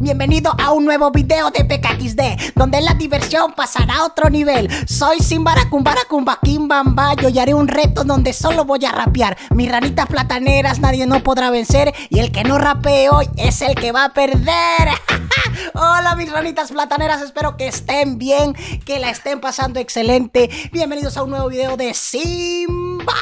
Bienvenido a un nuevo video de PKXD, donde la diversión pasará a otro nivel. Soy Simbaracumbara Kimbamba, yo haré un reto donde solo voy a rapear. Mis ranitas plataneras nadie no podrá vencer, y el que no rapee hoy es el que va a perder. Hola mis ranitas plataneras, espero que estén bien, que la estén pasando excelente. Bienvenidos a un nuevo video de Simba.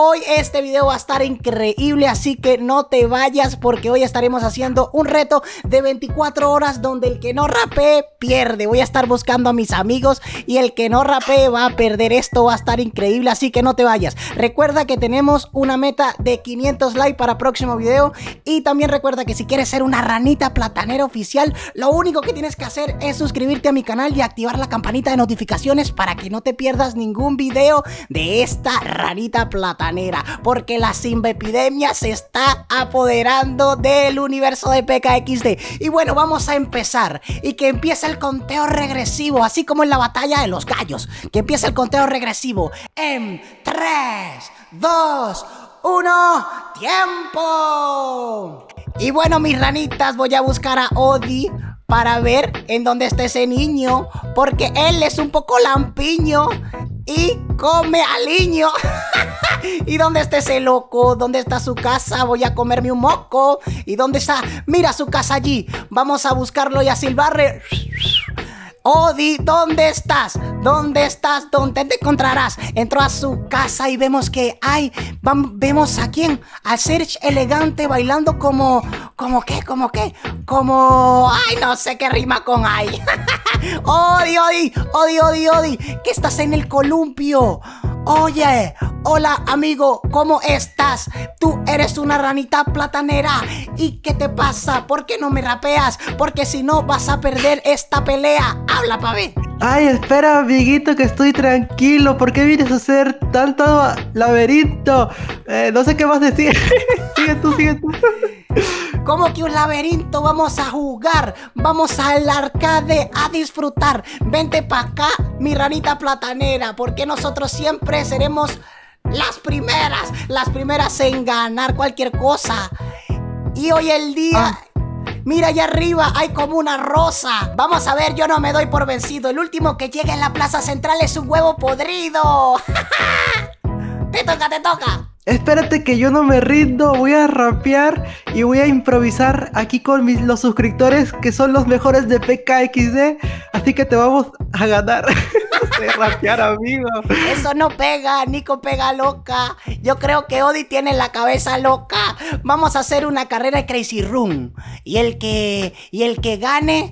Hoy este video va a estar increíble, así que no te vayas porque hoy estaremos haciendo un reto de 24 horas donde el que no rapee pierde. Voy a estar buscando a mis amigos y el que no rapee va a perder. Esto va a estar increíble, así que no te vayas. Recuerda que tenemos una meta de 500 likes para próximo video y también recuerda que si quieres ser una ranita platanera oficial, lo único que tienes que hacer es suscribirte a mi canal y activar la campanita de notificaciones para que no te pierdas ningún video de esta ranita platanera, porque la epidemia se está apoderando del universo de PKXD. Y bueno, vamos a empezar y que empiece el conteo regresivo, así como en la batalla de los gallos, que empiece el conteo regresivo en 3, 2, 1, tiempo. Y bueno, mis ranitas, voy a buscar a Odi para ver en dónde está ese niño, porque él es un poco lampiño y come al niño. ¿Y dónde está ese loco? ¿Dónde está su casa? Voy a comerme un moco. ¿Y dónde está? Mira su casa allí. Vamos a buscarlo y a silbarle. Odi, ¿dónde estás? ¿Dónde estás? ¿Dónde te encontrarás? Entró a su casa y vemos que hay, vemos a quién, a Serge elegante bailando como, como qué, como qué, como, ay, no sé qué rima con ay. Odi, Odi, Odi, Odi, Odi, que estás en el columpio. Oye, hola amigo, ¿cómo estás? Tú eres una ranita platanera. ¿Y qué te pasa? ¿Por qué no me rapeas? Porque si no vas a perder esta pelea. Habla, pavé. Ay, espera, amiguito, que estoy tranquilo. ¿Por qué vienes a hacer tanto laberinto? Eh, no sé qué más decir. sigue tú, sigue tú. ¿Cómo que un laberinto? Vamos a jugar, vamos al arcade a disfrutar. Vente pa' acá, mi ranita platanera, porque nosotros siempre seremos las primeras, las primeras en ganar cualquier cosa. Y hoy el día... Ah. Mira allá arriba, hay como una rosa. Vamos a ver, yo no me doy por vencido. El último que llegue en la plaza central es un huevo podrido. te toca, te toca. Espérate que yo no me rindo, voy a rapear y voy a improvisar aquí con mis, los suscriptores que son los mejores de PKXD, así que te vamos a ganar. de rapear, amigo. Eso no pega, Nico pega loca. Yo creo que Odi tiene la cabeza loca. Vamos a hacer una carrera de Crazy Room y el que y el que gane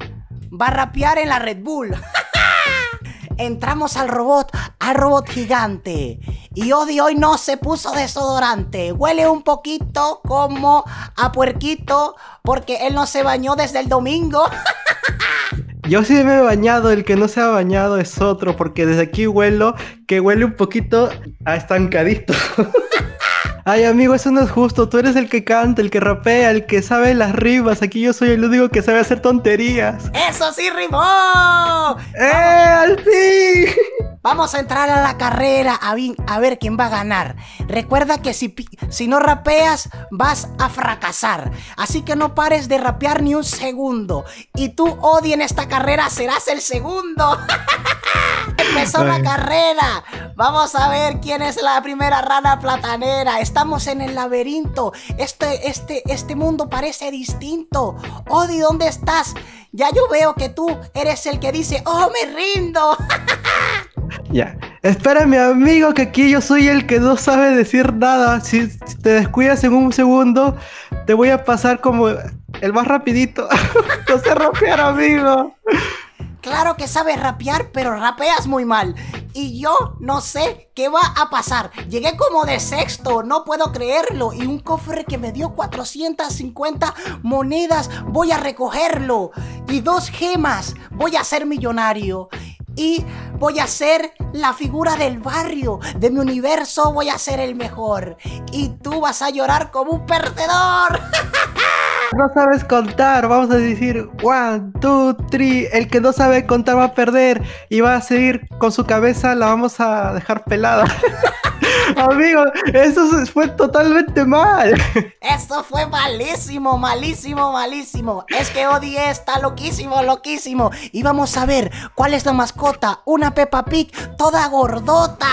va a rapear en la Red Bull. Entramos al robot, al robot gigante. Y Odi hoy no se puso desodorante. Huele un poquito como a puerquito porque él no se bañó desde el domingo. Yo sí me he bañado, el que no se ha bañado es otro, porque desde aquí huelo que huele un poquito a estancadito. Ay, amigo, eso no es justo. Tú eres el que canta, el que rapea, el que sabe las rimas. Aquí yo soy el único que sabe hacer tonterías. ¡Eso sí rimó! ¡Eh, al fin! Vamos a entrar a la carrera a, a ver quién va a ganar. Recuerda que si, si no rapeas, vas a fracasar. Así que no pares de rapear ni un segundo. Y tú, Odi, en esta carrera serás el segundo. Empezó la carrera. Vamos a ver quién es la primera rana platanera. Estamos en el laberinto. Este, este, este mundo parece distinto. Odi, ¿dónde estás? Ya yo veo que tú eres el que dice, oh, me rindo. Ya. Espérame, amigo, que aquí yo soy el que no sabe decir nada. Si, te descuidas en un segundo, te voy a pasar como el más rapidito. no sé rapear, amigo. Claro que sabes rapear, pero rapeas muy mal. Y yo no sé qué va a pasar. Llegué como de sexto, no puedo creerlo. Y un cofre que me dio 450 monedas, voy a recogerlo. Y dos gemas, voy a ser millonario y voy a ser la figura del barrio, de mi universo voy a ser el mejor y tú vas a llorar como un perdedor. No sabes contar, vamos a decir one, two, three. El que no sabe contar va a perder y va a seguir con su cabeza, la vamos a dejar pelada. Amigo, eso fue totalmente mal. Eso fue malísimo, malísimo, malísimo. Es que Odi está loquísimo, loquísimo. Y vamos a ver cuál es la mascota. Una Peppa Pig toda gordota.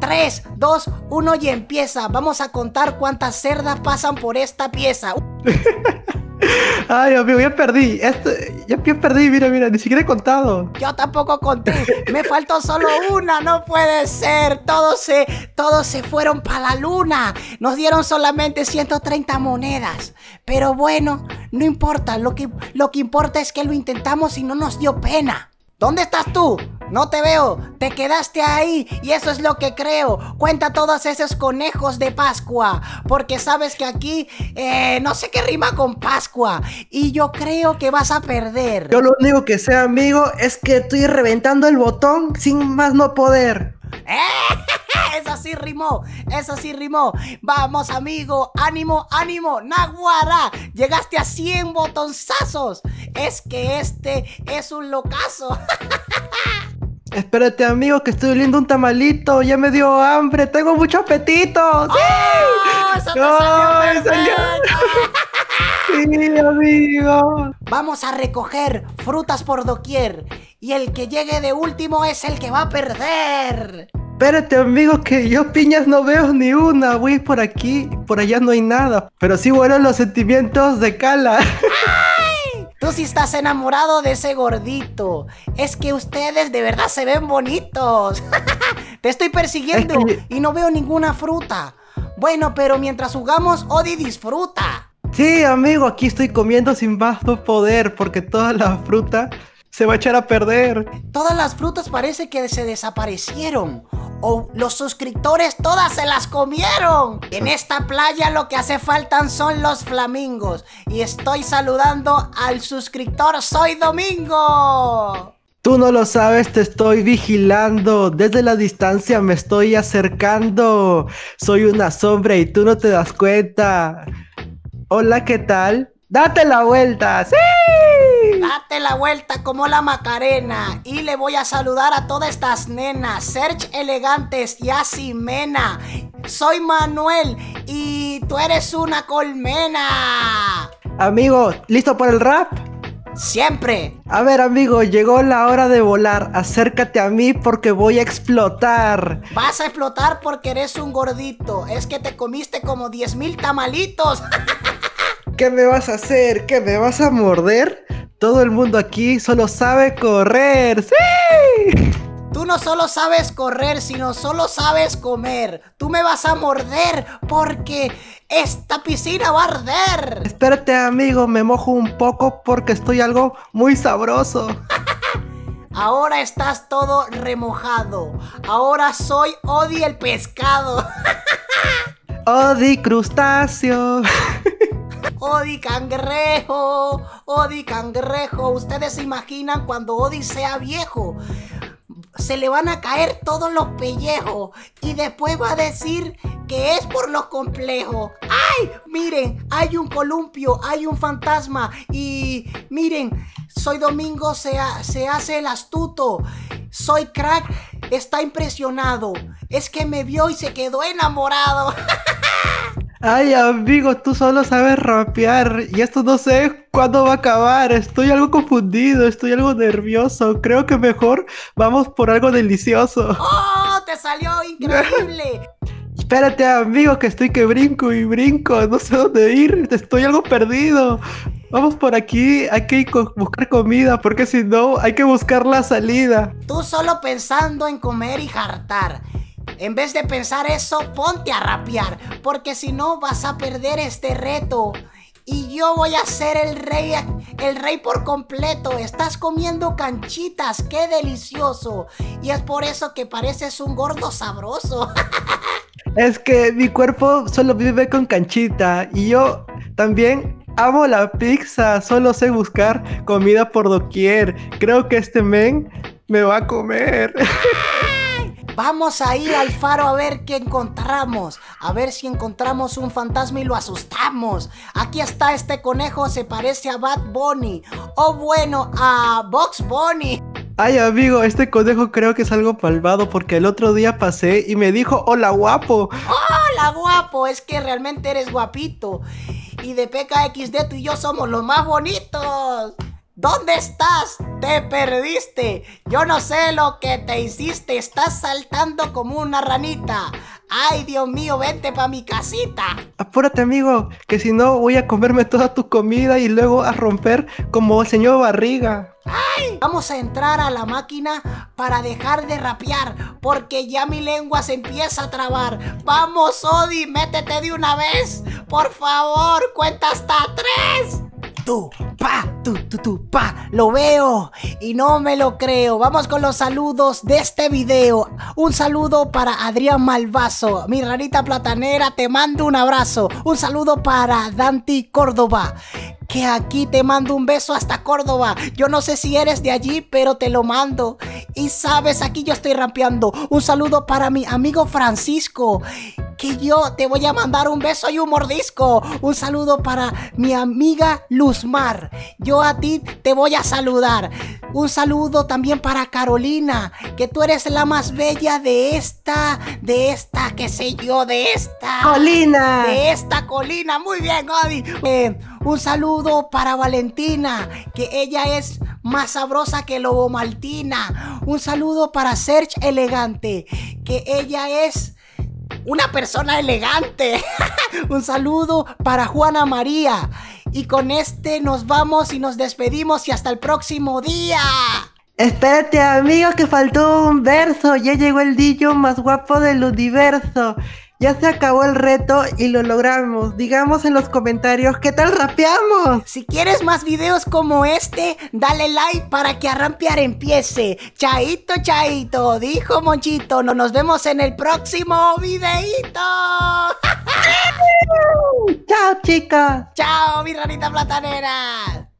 3, 2, 1 y empieza. Vamos a contar cuántas cerdas pasan por esta pieza. Ay, amigo, ya perdí. Este, ya perdí, mira, mira, ni siquiera he contado. Yo tampoco conté. Me faltó solo una, no puede ser. Todos se, todos se fueron para la luna. Nos dieron solamente 130 monedas. Pero bueno, no importa. Lo que, lo que importa es que lo intentamos y no nos dio pena. ¿Dónde estás tú? No te veo, te quedaste ahí y eso es lo que creo. Cuenta todos esos conejos de Pascua, porque sabes que aquí eh, no sé qué rima con Pascua y yo creo que vas a perder. Yo lo único que sé, amigo, es que estoy reventando el botón sin más no poder. Eso sí rimó, eso sí rimó. Vamos, amigo, ánimo, ánimo, Naguara. Llegaste a 100 botonzazos. Es que este es un locazo. Espérate, amigo, que estoy oliendo un tamalito. Ya me dio hambre. Tengo mucho apetito. ¡Sí! ¡Oh, eso te salió Sí, amigo. Vamos a recoger frutas por doquier. Y el que llegue de último es el que va a perder. Espérate, amigo, que yo piñas no veo ni una. Voy por aquí, por allá no hay nada. Pero sí huelen los sentimientos de Cala. Tú sí estás enamorado de ese gordito. Es que ustedes de verdad se ven bonitos. Te estoy persiguiendo y no veo ninguna fruta. Bueno, pero mientras jugamos, Odi disfruta. Sí, amigo, aquí estoy comiendo sin más poder porque toda la fruta se va a echar a perder. Todas las frutas parece que se desaparecieron. O los suscriptores todas se las comieron. En esta playa lo que hace falta son los flamingos. Y estoy saludando al suscriptor Soy Domingo. Tú no lo sabes, te estoy vigilando. Desde la distancia me estoy acercando. Soy una sombra y tú no te das cuenta. Hola, ¿qué tal? Date la vuelta, sí. Date la vuelta como la Macarena. Y le voy a saludar a todas estas nenas. Search Elegantes y Asimena. Soy Manuel y tú eres una colmena. Amigo, ¿listo para el rap? Siempre. A ver, amigo, llegó la hora de volar. Acércate a mí porque voy a explotar. Vas a explotar porque eres un gordito. Es que te comiste como 10 mil tamalitos. ¿Qué me vas a hacer? ¿Qué me vas a morder? Todo el mundo aquí solo sabe correr. ¡Sí! Tú no solo sabes correr, sino solo sabes comer. Tú me vas a morder porque esta piscina va a arder. Espérate, amigo, me mojo un poco porque estoy algo muy sabroso. Ahora estás todo remojado. Ahora soy Odi el pescado. Odi crustáceo. Odi cangrejo, Odi cangrejo. Ustedes se imaginan cuando Odi sea viejo. Se le van a caer todos los pellejos y después va a decir que es por lo complejo. ¡Ay! Miren, hay un columpio, hay un fantasma y miren, soy Domingo, se, se hace el astuto. Soy crack, está impresionado. Es que me vio y se quedó enamorado. Ay, amigo, tú solo sabes rapear y esto no sé cuándo va a acabar. Estoy algo confundido, estoy algo nervioso. Creo que mejor vamos por algo delicioso. ¡Oh! ¡Te salió increíble! Espérate, amigo, que estoy que brinco y brinco. No sé dónde ir. Estoy algo perdido. Vamos por aquí, hay que buscar comida, porque si no, hay que buscar la salida. Tú solo pensando en comer y jartar. En vez de pensar eso, ponte a rapear, porque si no vas a perder este reto. Y yo voy a ser el rey, el rey por completo. Estás comiendo canchitas, qué delicioso. Y es por eso que pareces un gordo sabroso. es que mi cuerpo solo vive con canchita y yo también amo la pizza. Solo sé buscar comida por doquier. Creo que este men me va a comer. Vamos a ir al faro a ver qué encontramos. A ver si encontramos un fantasma y lo asustamos. Aquí está este conejo, se parece a Bad Bunny. O bueno, a Box Bunny. Ay, amigo, este conejo creo que es algo malvado porque el otro día pasé y me dijo, hola guapo. Hola guapo, es que realmente eres guapito. Y de PKXD tú y yo somos los más bonitos. ¿Dónde estás? Te perdiste. Yo no sé lo que te hiciste. Estás saltando como una ranita. Ay, Dios mío, vente pa' mi casita. Apúrate, amigo, que si no voy a comerme toda tu comida y luego a romper como el señor Barriga. ¡Ay! Vamos a entrar a la máquina para dejar de rapear, porque ya mi lengua se empieza a trabar. Vamos, Odi, métete de una vez. Por favor, cuenta hasta tres. Tú, pa, tú, pa, lo veo y no me lo creo. Vamos con los saludos de este video. Un saludo para Adrián Malvaso, mi ranita platanera, te mando un abrazo. Un saludo para Danti Córdoba que aquí te mando un beso hasta Córdoba. Yo no sé si eres de allí, pero te lo mando. Y sabes, aquí yo estoy rampeando. Un saludo para mi amigo Francisco. Que yo te voy a mandar un beso y un mordisco. Un saludo para mi amiga Luzmar. Yo a ti te voy a saludar. Un saludo también para Carolina. Que tú eres la más bella de esta, de esta, qué sé yo, de esta. Colina. De esta colina. Muy bien, Godi. Eh, un saludo para Valentina, que ella es más sabrosa que Lobo Maltina. Un saludo para Serge Elegante, que ella es una persona elegante. Un saludo para Juana María. Y con este nos vamos y nos despedimos y hasta el próximo día. Espérate, amigo, que faltó un verso. Ya llegó el dillo más guapo del universo. Ya se acabó el reto y lo logramos. Digamos en los comentarios qué tal rapeamos. Si quieres más videos como este, dale like para que a rampear empiece. Chaito, chaito, dijo Monchito. No nos vemos en el próximo videito. Chao, chicas. Chao, mi ranita platanera.